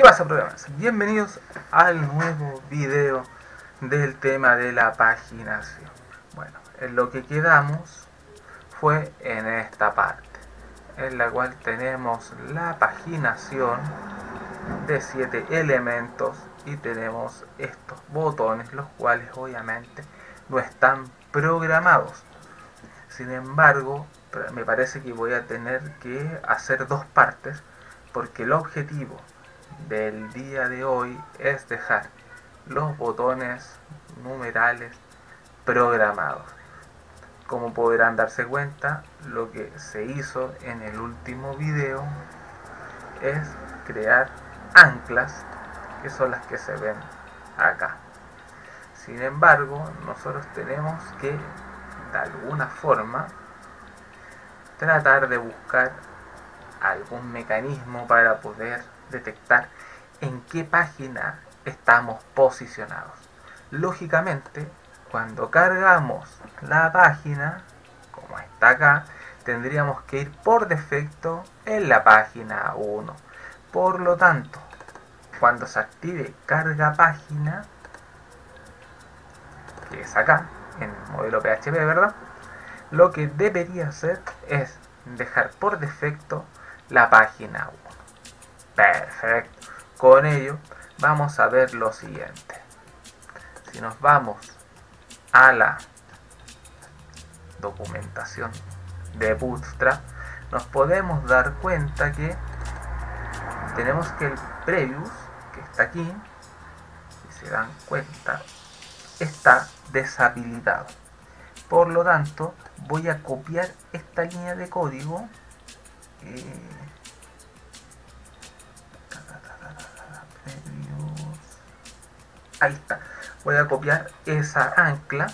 ¿Qué pasa, programas? Bienvenidos al nuevo video del tema de la paginación. Bueno, en lo que quedamos fue en esta parte, en la cual tenemos la paginación de 7 elementos y tenemos estos botones, los cuales obviamente no están programados. Sin embargo, me parece que voy a tener que hacer dos partes porque el objetivo del día de hoy es dejar los botones numerales programados. Como podrán darse cuenta, lo que se hizo en el último video es crear anclas, que son las que se ven acá. Sin embargo, nosotros tenemos que, de alguna forma, tratar de buscar algún mecanismo para poder detectar en qué página estamos posicionados. Lógicamente, cuando cargamos la página, como está acá, tendríamos que ir por defecto en la página 1. Por lo tanto, cuando se active carga página, que es acá, en el modelo PHP, ¿verdad? Lo que debería hacer es dejar por defecto la página 1. Perfecto. Con ello vamos a ver lo siguiente. Si nos vamos a la documentación de Bootstrap, nos podemos dar cuenta que tenemos que el previous, que está aquí, si se dan cuenta, está deshabilitado. Por lo tanto, voy a copiar esta línea de código. Eh, ahí está voy a copiar esa ancla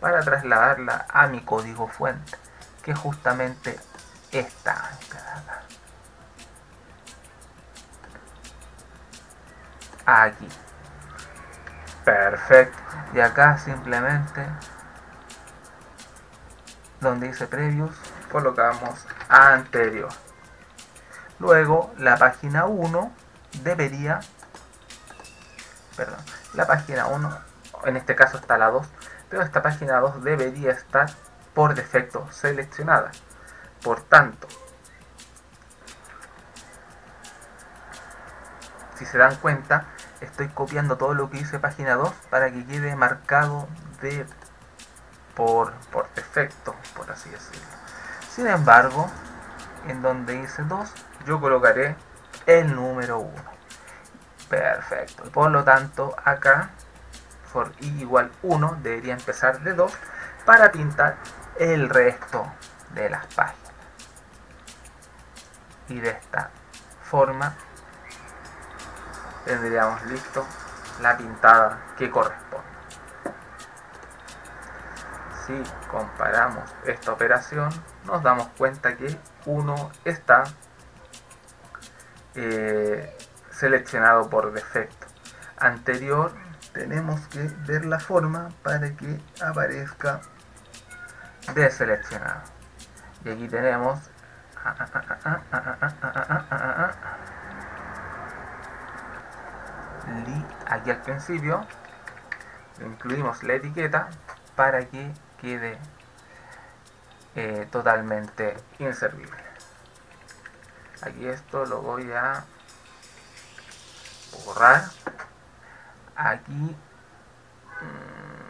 para trasladarla a mi código fuente que es justamente esta ancla aquí. Perfecto. Y acá simplemente donde dice previous colocamos anterior. Luego la página 1 debería perdón, la página 1, en este caso está la 2, pero esta página 2 debería estar por defecto seleccionada. Por tanto, si se dan cuenta, estoy copiando todo lo que dice página 2 para que quede marcado de por, por defecto, por así decirlo. Sin embargo, en donde dice 2, yo colocaré el número 1. Perfecto. Por lo tanto, acá for i igual 1 debería empezar de 2 para pintar el resto de las páginas. Y de esta forma tendríamos listo la pintada que corresponde. Si comparamos esta operación, nos damos cuenta que 1 está eh, seleccionado por defecto. Anterior tenemos que ver la forma para que aparezca deseleccionado. Y aquí tenemos aquí al principio incluimos la etiqueta para que quede eh, totalmente inservible. Aquí esto lo voy a borrar. Aquí mm,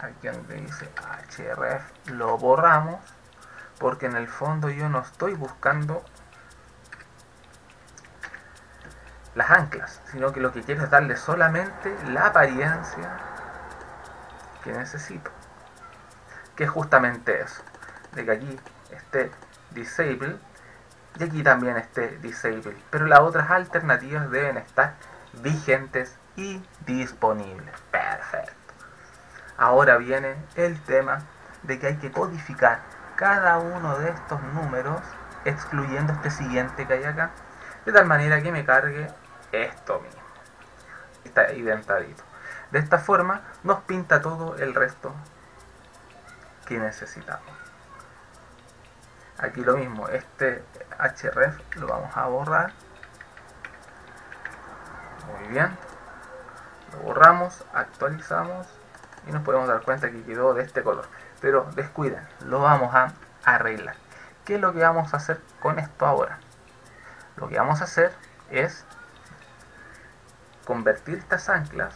aquí donde dice href lo borramos porque en el fondo yo no estoy buscando las anclas sino que lo que quiero es darle solamente la apariencia que necesito que es justamente eso de que aquí esté disable y aquí también esté disable, pero las otras alternativas deben estar vigentes y disponibles. Perfecto. Ahora viene el tema de que hay que codificar cada uno de estos números excluyendo este siguiente que hay acá, de tal manera que me cargue esto mismo. Está identadito. De esta forma nos pinta todo el resto que necesitamos. Aquí lo mismo, este href lo vamos a borrar. Muy bien. Lo borramos, actualizamos y nos podemos dar cuenta que quedó de este color. Pero descuiden, lo vamos a arreglar. ¿Qué es lo que vamos a hacer con esto ahora? Lo que vamos a hacer es convertir estas anclas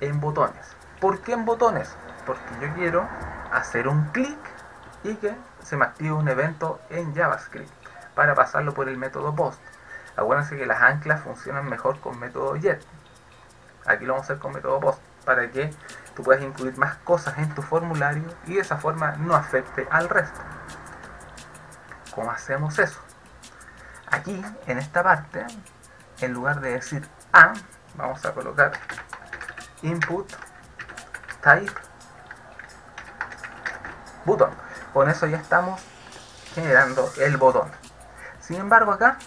en botones. ¿Por qué en botones? Porque yo quiero hacer un clic y que se me active un evento en JavaScript para pasarlo por el método post. Acuérdense que las anclas funcionan mejor con método get. Aquí lo vamos a hacer con método post para que tú puedas incluir más cosas en tu formulario y de esa forma no afecte al resto. ¿Cómo hacemos eso? Aquí, en esta parte, en lugar de decir A, vamos a colocar input type button. Con eso ya estamos generando el botón. Sin embargo, acá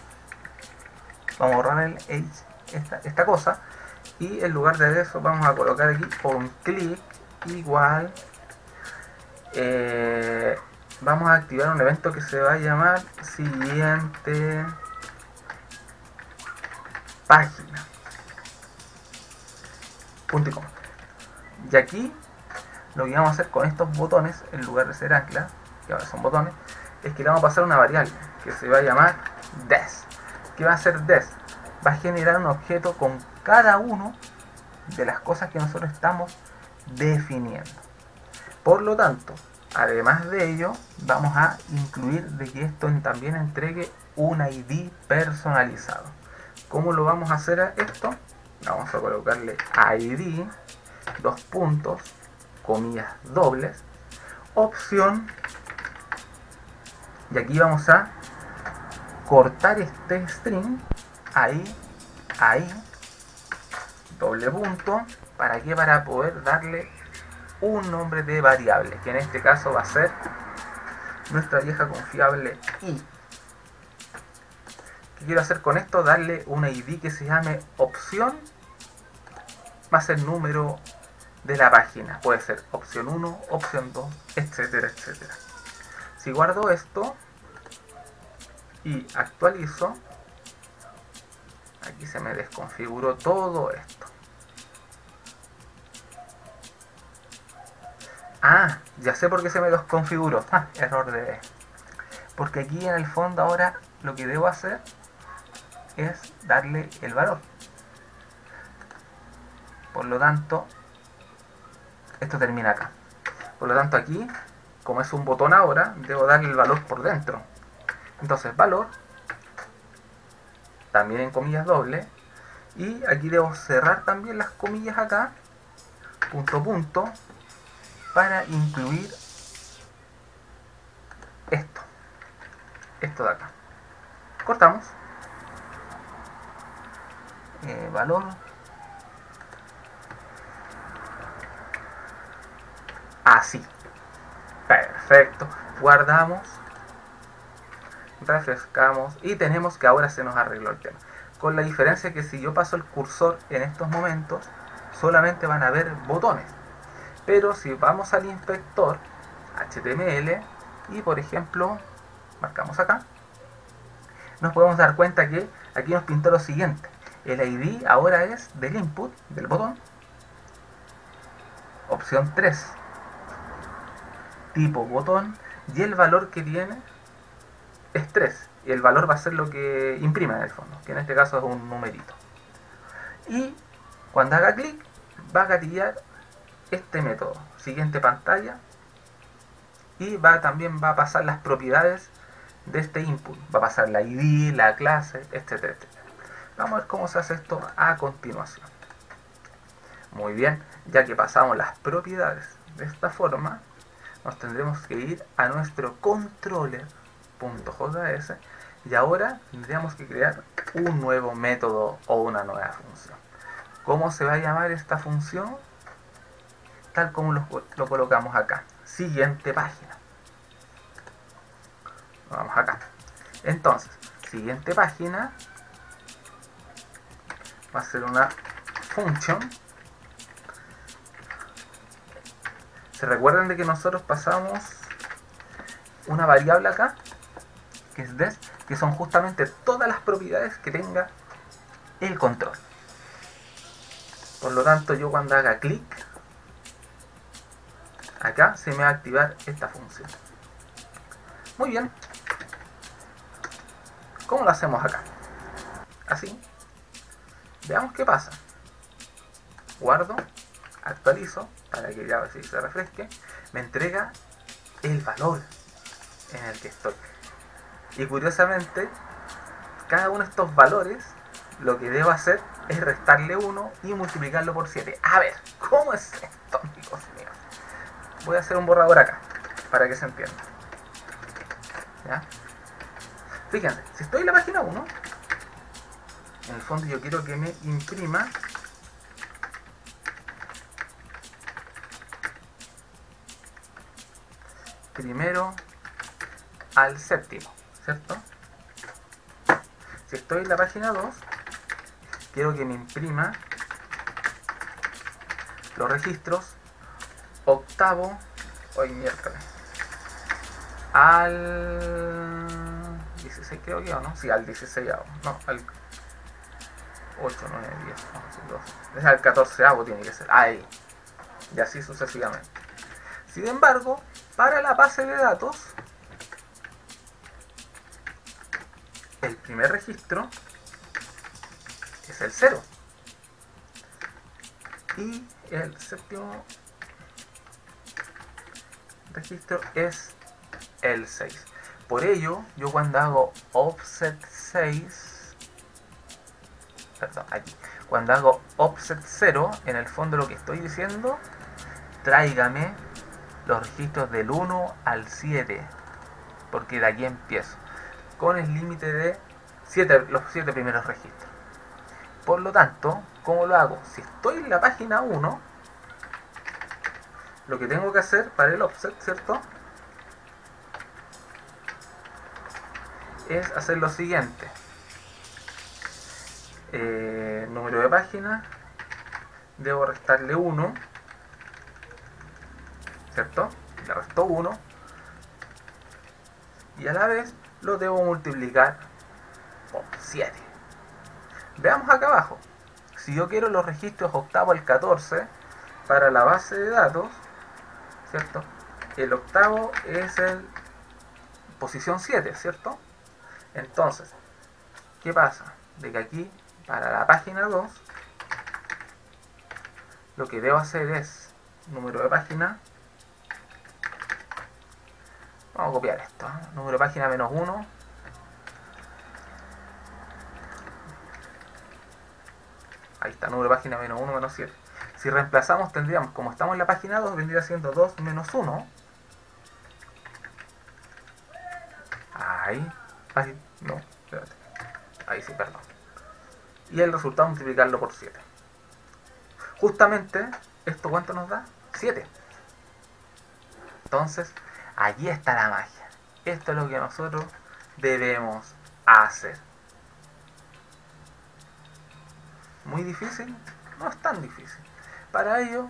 vamos a borrar el esta, esta cosa y en lugar de eso vamos a colocar aquí un clic igual eh, vamos a activar un evento que se va a llamar siguiente página punto y y aquí lo que vamos a hacer con estos botones en lugar de ser ancla que ahora son botones es que le vamos a pasar una variable que se va a llamar des ¿qué va a hacer des? va a generar un objeto con cada uno de las cosas que nosotros estamos definiendo por lo tanto Además de ello, vamos a incluir de que esto también entregue un ID personalizado. ¿Cómo lo vamos a hacer esto? Vamos a colocarle ID, dos puntos, comillas dobles, opción, y aquí vamos a cortar este string, ahí, ahí, doble punto, ¿para qué? Para poder darle un nombre de variable, que en este caso va a ser nuestra vieja confiable i. ¿Qué quiero hacer con esto? Darle una id que se llame opción más el número de la página. Puede ser opción 1, opción 2, etcétera, etcétera. Si guardo esto y actualizo, aquí se me desconfiguró todo esto. Ah, ya sé por qué se me desconfiguró. Ah, error de... Porque aquí en el fondo ahora lo que debo hacer es darle el valor. Por lo tanto, esto termina acá. Por lo tanto aquí, como es un botón ahora, debo darle el valor por dentro. Entonces valor, también en comillas doble, y aquí debo cerrar también las comillas acá, punto punto, para incluir esto. Esto de acá. Cortamos. Eh, valor. Así. Perfecto. Guardamos. Refrescamos. Y tenemos que ahora se nos arregló el tema. Con la diferencia que si yo paso el cursor en estos momentos, solamente van a ver botones pero si vamos al inspector HTML y por ejemplo marcamos acá, nos podemos dar cuenta que aquí nos pintó lo siguiente. El ID ahora es del input, del botón, opción 3, tipo botón, y el valor que tiene es 3. Y el valor va a ser lo que imprime en el fondo, que en este caso es un numerito. Y cuando haga clic, va a gatillar este método. Siguiente pantalla. Y va, también va a pasar las propiedades de este input. Va a pasar la ID, la clase, etcétera, etcétera. Vamos a ver cómo se hace esto a continuación. Muy bien, ya que pasamos las propiedades de esta forma, nos tendremos que ir a nuestro controller.js y ahora tendríamos que crear un nuevo método o una nueva función. ¿Cómo se va a llamar esta función? tal como lo, colocamos acá. Siguiente página. Vamos acá. Entonces, siguiente página va a ser una función. ¿Se recuerdan de que nosotros pasamos una variable acá? que es des, que son justamente todas las propiedades que tenga el control. Por lo tanto, yo cuando haga clic, acá se me va a activar esta función. Muy bien. ¿Cómo lo hacemos acá? Así. Veamos qué pasa. Guardo, actualizo, para que ya se refresque. Me entrega el valor en el que estoy. Y curiosamente, cada uno de estos valores, lo que debo hacer es restarle 1 y multiplicarlo por 7. A ver, ¿cómo es esto, amigos míos? Voy a hacer un borrador acá, para que se entienda. Fíjense, si estoy en la página 1, en el fondo yo quiero que me imprima primero al séptimo, ¿cierto? Si estoy en la página 2, quiero que me imprima los registros octavo, hoy miércoles, al 16 creo que o no, sí, al 16 no, al 8, 9, 10, 11, 12, es al 14 tiene que ser, ahí, y así sucesivamente. Sin embargo, para la base de datos, el primer registro es el 0 y el séptimo registro es el 6 por ello yo cuando hago offset 6 perdón aquí. Cuando hago offset 0 en el fondo lo que estoy diciendo tráigame los registros del 1 al 7 porque de aquí empiezo con el límite de los 7 primeros registros por lo tanto, ¿cómo lo hago? si estoy en la página 1 lo que tengo que hacer para el offset, ¿cierto? es hacer lo siguiente eh, número de página debo restarle 1 ¿cierto? le resto 1 y a la vez lo debo multiplicar por 7 veamos acá abajo si yo quiero los registros octavo al 14 para la base de datos ¿cierto? el octavo es el posición 7 ¿cierto? entonces ¿qué pasa? de que aquí para la página 2 lo que debo hacer es número de página Vamos a copiar esto. ¿eh? Número de página menos 1. Ahí está, número de página menos 1 menos 7. Si reemplazamos tendríamos, como estamos en la página 2, vendría siendo 2 menos 1. Ahí. Ahí, no, espérate. Ahí sí, perdón. Y el resultado multiplicarlo por 7. Justamente, ¿esto cuánto nos da? 7. Entonces, Allí está la magia. Esto es lo que nosotros debemos hacer. ¿Muy difícil? No es tan difícil. Para ello,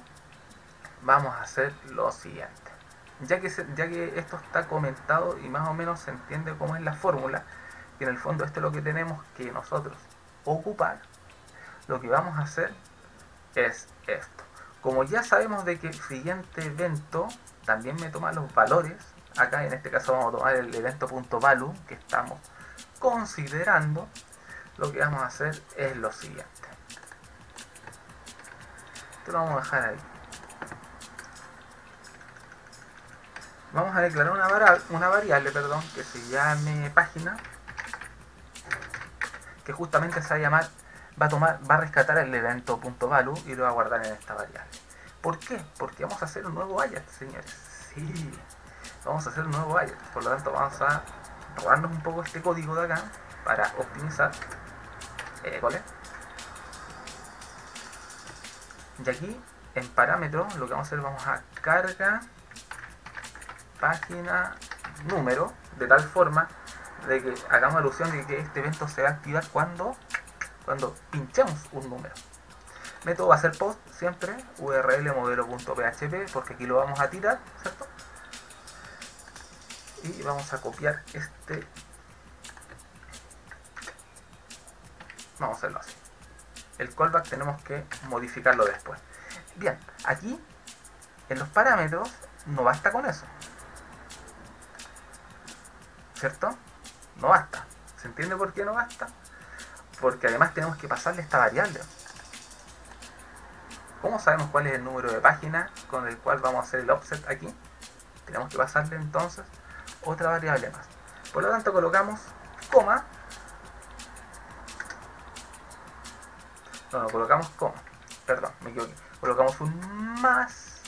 vamos a hacer lo siguiente. Ya que, ya que esto está comentado y más o menos se entiende cómo es la fórmula, que en el fondo esto es lo que tenemos que nosotros ocupar, lo que vamos a hacer es esto. Como ya sabemos de que el siguiente evento también me toma los valores. Acá en este caso vamos a tomar el evento.value que estamos considerando. Lo que vamos a hacer es lo siguiente. Esto lo vamos a dejar ahí. Vamos a declarar una, una variable perdón, que se llame página. Que justamente se va a llamar, va a tomar, va a rescatar el evento.value y lo va a guardar en esta variable. ¿Por qué? Porque vamos a hacer un nuevo Ajax, señores. Sí, vamos a hacer un nuevo Ajax. Por lo tanto, vamos a robarnos un poco este código de acá para optimizar. École. Y aquí, en parámetros, lo que vamos a hacer, vamos a carga página número, de tal forma de que hagamos alusión de que este evento se va a activar cuando, cuando pinchemos un número método va a ser post siempre, url modelo.php, porque aquí lo vamos a tirar, ¿cierto? Y vamos a copiar este. Vamos a hacerlo así. El callback tenemos que modificarlo después. Bien, aquí en los parámetros no basta con eso. ¿Cierto? No basta. ¿Se entiende por qué no basta? Porque además tenemos que pasarle esta variable. ¿Cómo sabemos cuál es el número de página con el cual vamos a hacer el offset aquí? Tenemos que pasarle entonces otra variable más. Por lo tanto colocamos coma. No, no, colocamos coma. Perdón, me equivoqué. Colocamos un más.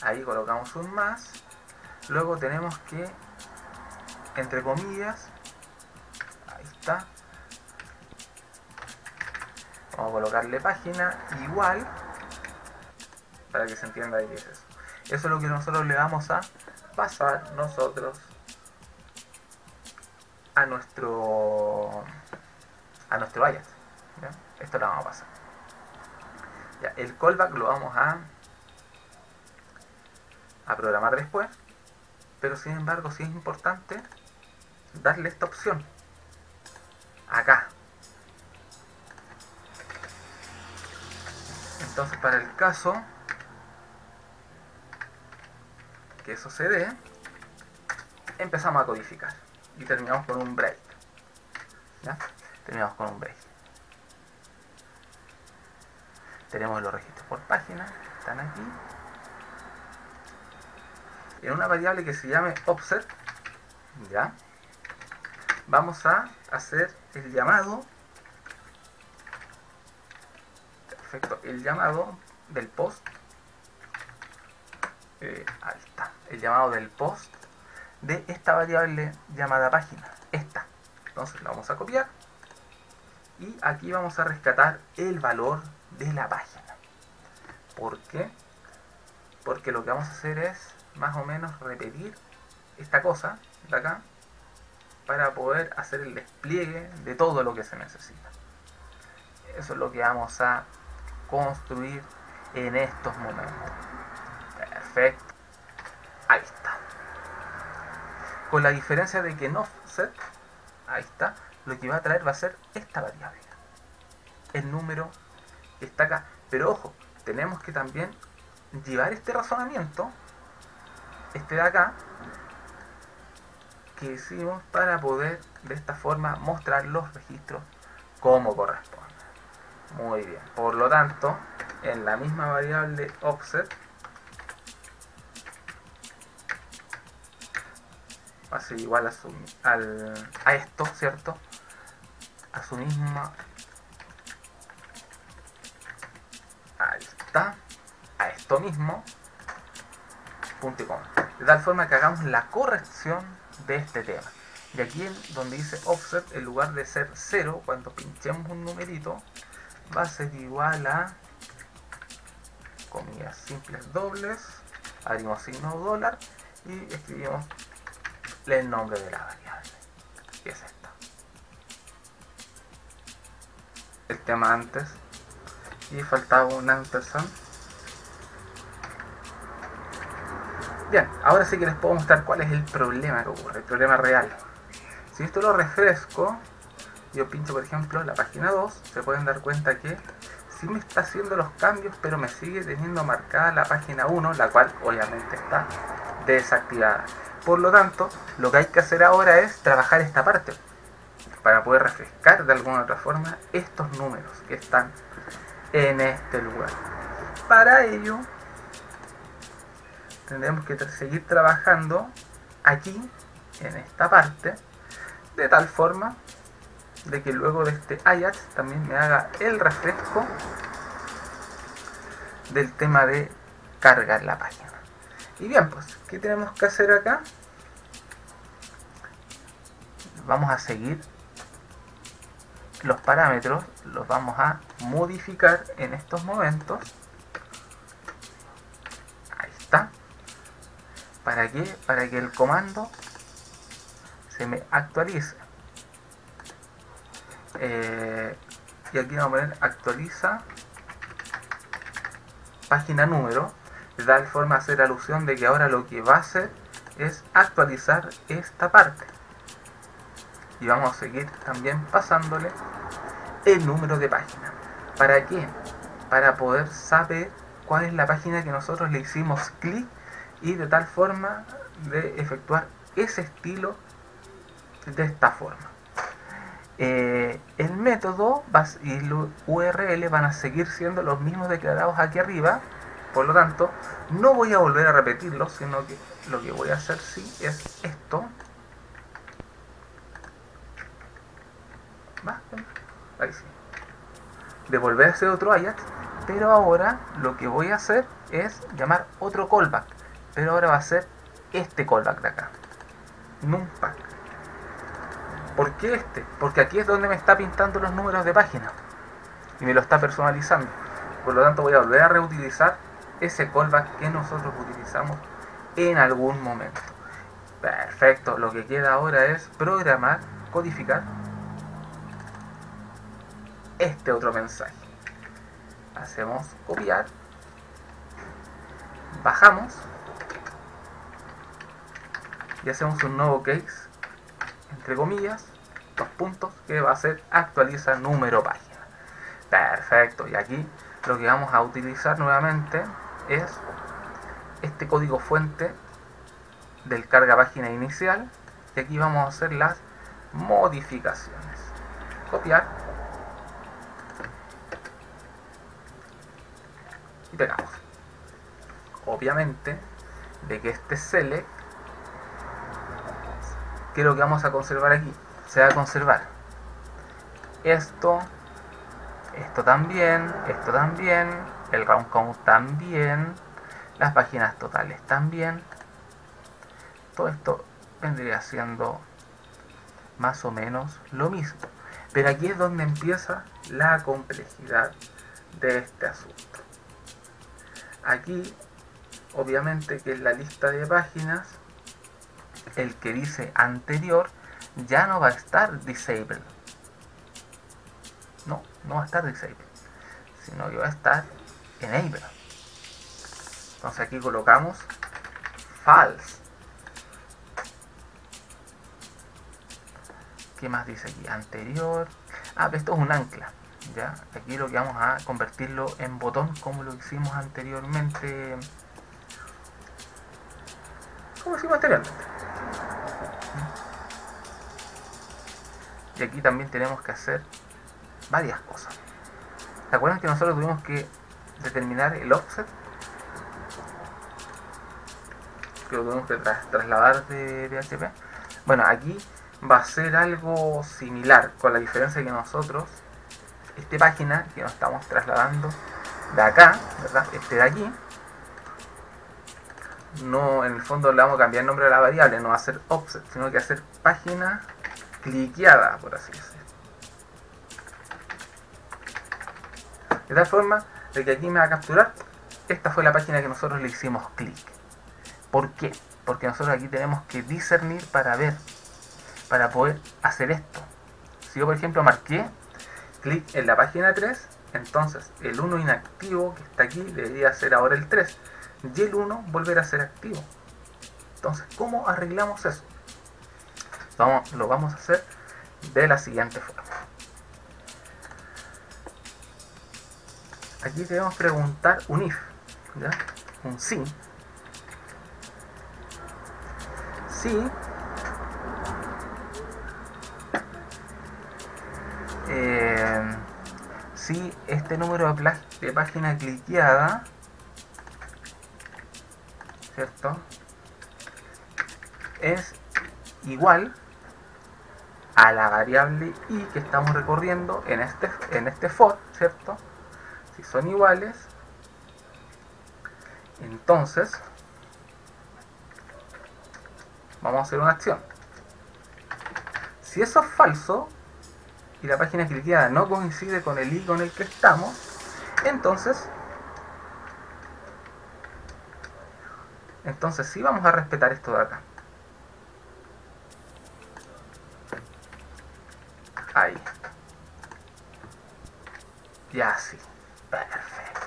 Ahí colocamos un más. Luego tenemos que, entre comillas, ahí está. Vamos a colocarle página igual para que se entienda qué es eso. Eso es lo que nosotros le vamos a pasar nosotros a nuestro a nuestro Ajax. Esto lo vamos a pasar. El callback lo vamos a a programar después, pero sin embargo sí es importante darle esta opción acá. Entonces para el caso que eso se dé, empezamos a codificar y terminamos con un break. ¿Ya? Terminamos con un break. Tenemos los registros por página, están aquí. En una variable que se llame offset, ¿ya? Vamos a hacer el llamado, perfecto, el llamado del post eh, está, el llamado del post de esta variable llamada página, esta. Entonces la vamos a copiar y aquí vamos a rescatar el valor de la página. ¿Por qué? Porque lo que vamos a hacer es más o menos repetir esta cosa de acá para poder hacer el despliegue de todo lo que se necesita. Eso es lo que vamos a construir en estos momentos. Perfecto. Ahí está. Con la diferencia de que en offset, ahí está, lo que va a traer va a ser esta variable. El número que está acá. Pero ojo, tenemos que también llevar este razonamiento, este de acá, que hicimos para poder de esta forma mostrar los registros como corresponde. Muy bien. Por lo tanto, en la misma variable offset va a ser igual a, su, al, a esto, ¿cierto? A su misma... Ahí está. A esto mismo. Punto y coma. De tal forma que hagamos la corrección de este tema. Y aquí en donde dice offset, en lugar de ser 0, cuando pinchemos un numerito, va a ser igual a comillas simples dobles, abrimos signo dólar y escribimos el nombre de la variable, que es esta. El tema antes y faltaba un ampersand. Bien, ahora sí que les puedo mostrar cuál es el problema que ocurre, el problema real. Si esto lo refresco, yo pincho por ejemplo la página 2, se pueden dar cuenta que sí me está haciendo los cambios, pero me sigue teniendo marcada la página 1, la cual obviamente está desactivada. Por lo tanto, lo que hay que hacer ahora es trabajar esta parte para poder refrescar de alguna otra forma estos números que están en este lugar. Para ello, tendremos que seguir trabajando aquí, en esta parte, de tal forma de que luego de este Ajax también me haga el refresco del tema de cargar la página. Y bien, pues, ¿qué tenemos que hacer acá? Vamos a seguir los parámetros, los vamos a modificar en estos momentos. Ahí está. ¿Para qué? Para que el comando se me actualice. Eh, y aquí vamos a poner actualiza página número de tal forma hacer alusión de que ahora lo que va a hacer es actualizar esta parte. Y vamos a seguir también pasándole el número de página. ¿Para qué? Para poder saber cuál es la página que nosotros le hicimos clic y de tal forma de efectuar ese estilo de esta forma. Eh, el método y el URL van a seguir siendo los mismos declarados aquí arriba, por lo tanto no voy a volver a repetirlo, sino que lo que voy a hacer sí es esto. Ahí sí. Devolver ese otro Ajax, pero ahora lo que voy a hacer es llamar otro callback, pero ahora va a ser este callback de acá. Numpack. ¿Por qué este? Porque aquí es donde me está pintando los números de página y me lo está personalizando. Por lo tanto voy a volver a reutilizar ese callback que nosotros utilizamos en algún momento. Perfecto, lo que queda ahora es programar, codificar este otro mensaje. Hacemos copiar, bajamos y hacemos un nuevo case entre comillas, dos puntos, que va a ser actualiza número página. Perfecto, y aquí lo que vamos a utilizar nuevamente es este código fuente del carga página inicial y aquí vamos a hacer las modificaciones. Copiar y pegamos. Obviamente, de que este select ¿qué es lo que vamos a conservar aquí? Se va a conservar esto, esto también, esto también, el round count también, las páginas totales también. Todo esto vendría siendo más o menos lo mismo. Pero aquí es donde empieza la complejidad de este asunto. Aquí, obviamente que es la lista de páginas el que dice anterior ya no va a estar disabled. No, no va a estar disabled, sino que va a estar enabled. Entonces aquí colocamos false. ¿Qué más dice aquí? Anterior. Ah, esto es un ancla. ¿ya? Aquí lo que vamos a convertirlo en botón como lo hicimos anteriormente. Como hicimos anteriormente. Y aquí también tenemos que hacer varias cosas. ¿Se acuerdan que nosotros tuvimos que determinar el offset? Que lo tuvimos que trasladar de PHP. Bueno, aquí va a ser algo similar, con la diferencia que nosotros, esta página que nos estamos trasladando de acá, ¿verdad? Este de aquí, no en el fondo le vamos a cambiar el nombre de la variable, no va a ser offset, sino que va a ser página cliqueada, por así decirlo. De tal forma de que aquí me va a capturar, esta fue la página que nosotros le hicimos clic. ¿Por qué? Porque nosotros aquí tenemos que discernir para ver, para poder hacer esto. Si yo por ejemplo marqué clic en la página 3, entonces el 1 inactivo que está aquí debería ser ahora el 3 y el 1 volver a ser activo. Entonces, ¿cómo arreglamos eso? Lo vamos a hacer de la siguiente forma. Aquí debemos preguntar un if, un si. Si eh, este número de, de página cliqueada, ¿cierto? Es igual a la variable i que estamos recorriendo en este, en este for, ¿cierto? Si son iguales, entonces vamos a hacer una acción. Si eso es falso y la página cliqueada no coincide con el i con el que estamos, entonces entonces sí vamos a respetar esto de acá. Ahí. Y así. Perfecto.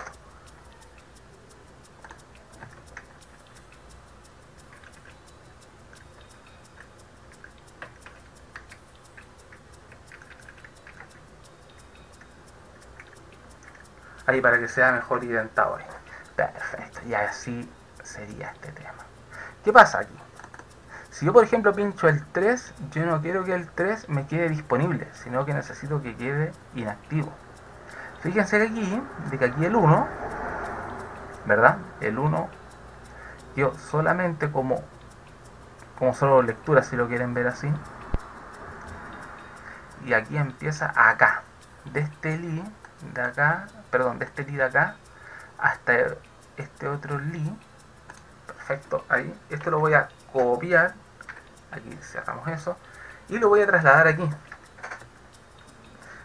Ahí para que sea mejor identado. Perfecto. Y así sería este tema. ¿Qué pasa aquí? Si yo por ejemplo pincho el 3, yo no quiero que el 3 me quede disponible, sino que necesito que quede inactivo. Fíjense aquí, de que aquí el 1, ¿verdad? El 1 yo solamente como como solo lectura si lo quieren ver así. Y aquí empieza acá, de este li de acá, perdón, de este li de acá hasta este otro li. Perfecto, ahí. Esto lo voy a copiar. Aquí cerramos eso. Y lo voy a trasladar aquí.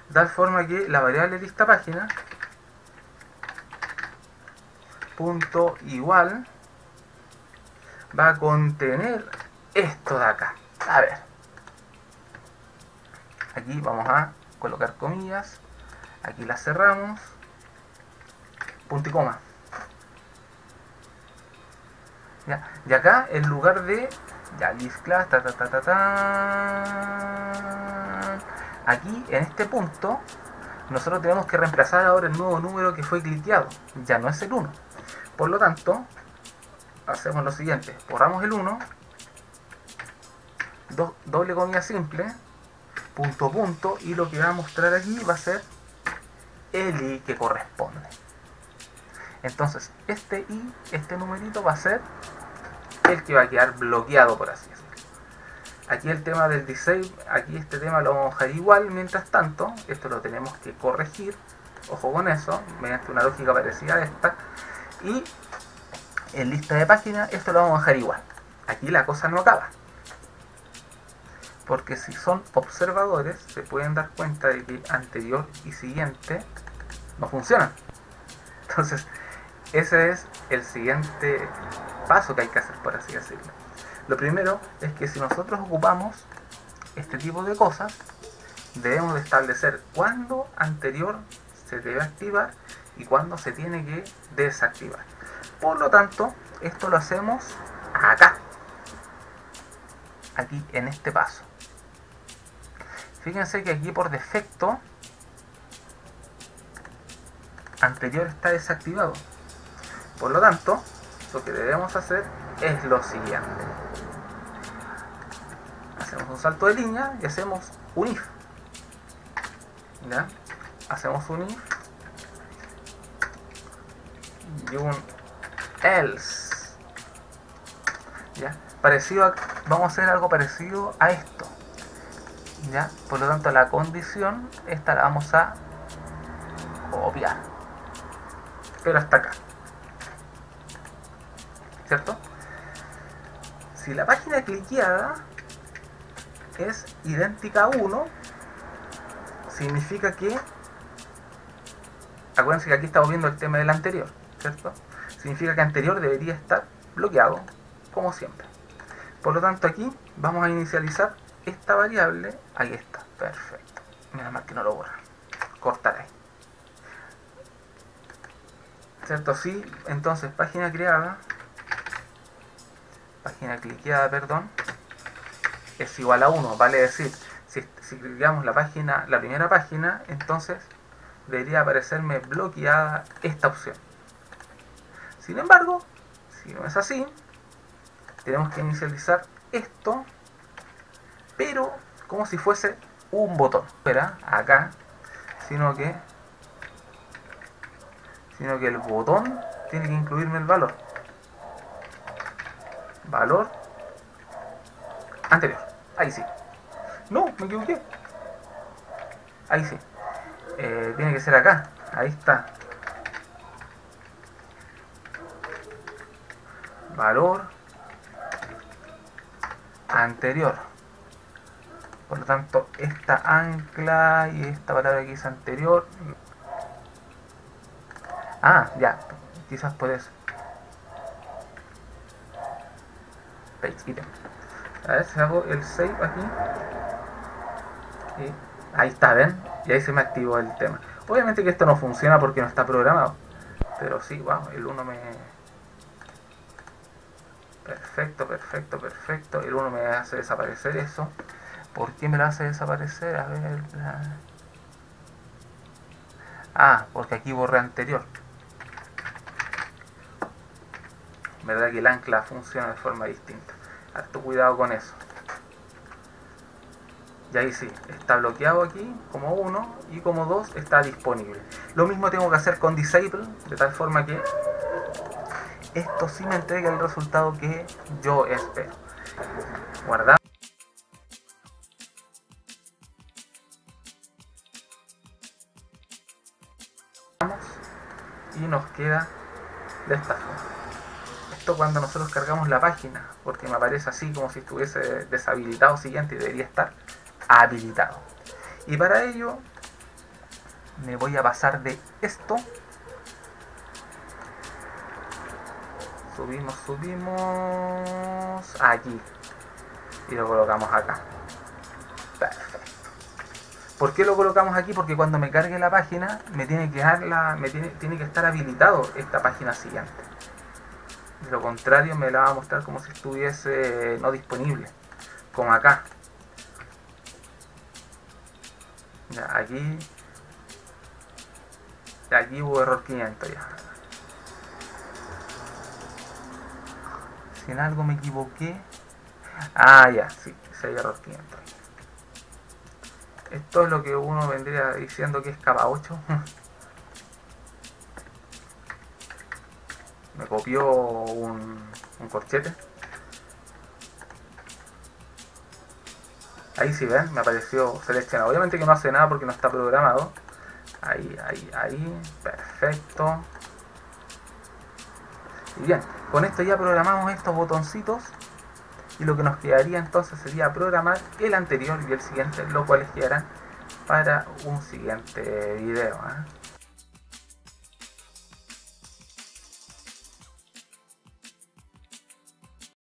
De tal forma que la variable lista página punto igual va a contener esto de acá. A ver. Aquí vamos a colocar comillas. Aquí la cerramos. Punto y coma y acá en lugar de ya, list class, ta ta ta ta ta. Aquí, en este punto, nosotros tenemos que reemplazar ahora el nuevo número que fue cliqueado. Ya no es el 1. Por lo tanto, hacemos lo siguiente. Borramos el 1. doble comilla simple. Punto punto. Y lo que va a mostrar aquí va a ser el i que corresponde. Entonces, este i, este numerito va a ser el que va a quedar bloqueado, por así decirlo. Aquí el tema del disable, aquí este tema lo vamos a dejar igual, mientras tanto, esto lo tenemos que corregir, ojo con eso, mediante una lógica parecida a esta, y en lista de páginas esto lo vamos a dejar igual. Aquí la cosa no acaba. Porque si son observadores, se pueden dar cuenta de que anterior y siguiente no funcionan. Entonces, ese es el siguiente paso que hay que hacer, por así decirlo. Lo primero es que si nosotros ocupamos este tipo de cosas, debemos de establecer cuándo anterior se debe activar y cuándo se tiene que desactivar. Por lo tanto, esto lo hacemos acá, aquí en este paso. Fíjense que aquí por defecto anterior está desactivado. Por lo tanto, lo que debemos hacer es lo siguiente. Hacemos un salto de línea y hacemos un if. ¿Ya? Hacemos un if y un else. ¿Ya? Parecido vamos a hacer algo parecido a esto. ¿Ya? Por lo tanto, la condición esta la vamos a copiar. Pero hasta acá. ¿Cierto? Si la página cliqueada es idéntica a 1, significa que, acuérdense que aquí estamos viendo el tema del anterior, ¿cierto? Significa que anterior debería estar bloqueado, como siempre. Por lo tanto aquí vamos a inicializar esta variable, ahí está, perfecto. Menos mal que no lo borra. Cortar ahí. ¿Cierto? Sí, entonces página creada página cliqueada, perdón, es igual a 1, vale decir, si, si la página, la primera página, entonces debería aparecerme bloqueada esta opción. Sin embargo, si no es así, tenemos que inicializar esto, pero como si fuese un botón. Espera, acá, sino que, sino que el botón tiene que incluirme el valor valor anterior. Ahí sí. No, me equivoqué. Ahí sí. Eh, tiene que ser acá. Ahí está. Valor anterior. Por lo tanto, esta ancla y esta palabra que es anterior. Ah, ya. Quizás por eso. A ver si hago el save aquí. Y ahí está, ¿ven? Y ahí se me activó el tema. Obviamente que esto no funciona porque no está programado. Pero sí, wow, el 1 me... Perfecto, perfecto, perfecto. El 1 me hace desaparecer eso. ¿Por qué me lo hace desaparecer? A ver... Ah, porque aquí borré anterior. ¿Verdad que el ancla funciona de forma distinta? Harto cuidado con eso. Y ahí sí, está bloqueado aquí como 1 y como 2 está disponible. Lo mismo tengo que hacer con disable, de tal forma que esto sí me entrega el resultado que yo espero. Guardamos. Y nos queda de esta forma. Cuando nosotros cargamos la página, porque me aparece así como si estuviese deshabilitado siguiente y debería estar habilitado. Y para ello me voy a pasar de esto. Subimos, subimos aquí. Y lo colocamos acá. Perfecto. ¿Por qué lo colocamos aquí? Porque cuando me cargue la página me tiene que dar la, me tiene que estar habilitado esta página siguiente. Lo contrario me la va a mostrar como si estuviese no disponible. Como acá. aquí aquí hubo error 500 ya si en algo me equivoqué ah ya, sí, hay error 500 esto es lo que uno vendría diciendo que es capa 8 me copió un, corchete Ahí si ven, me apareció seleccionado. Obviamente que no hace nada porque no está programado. Ahí, ahí, ahí. Perfecto. Y bien, con esto ya programamos estos botoncitos. Y lo que nos quedaría entonces sería programar el anterior y el siguiente, lo cual quedarán para un siguiente video. ¿eh?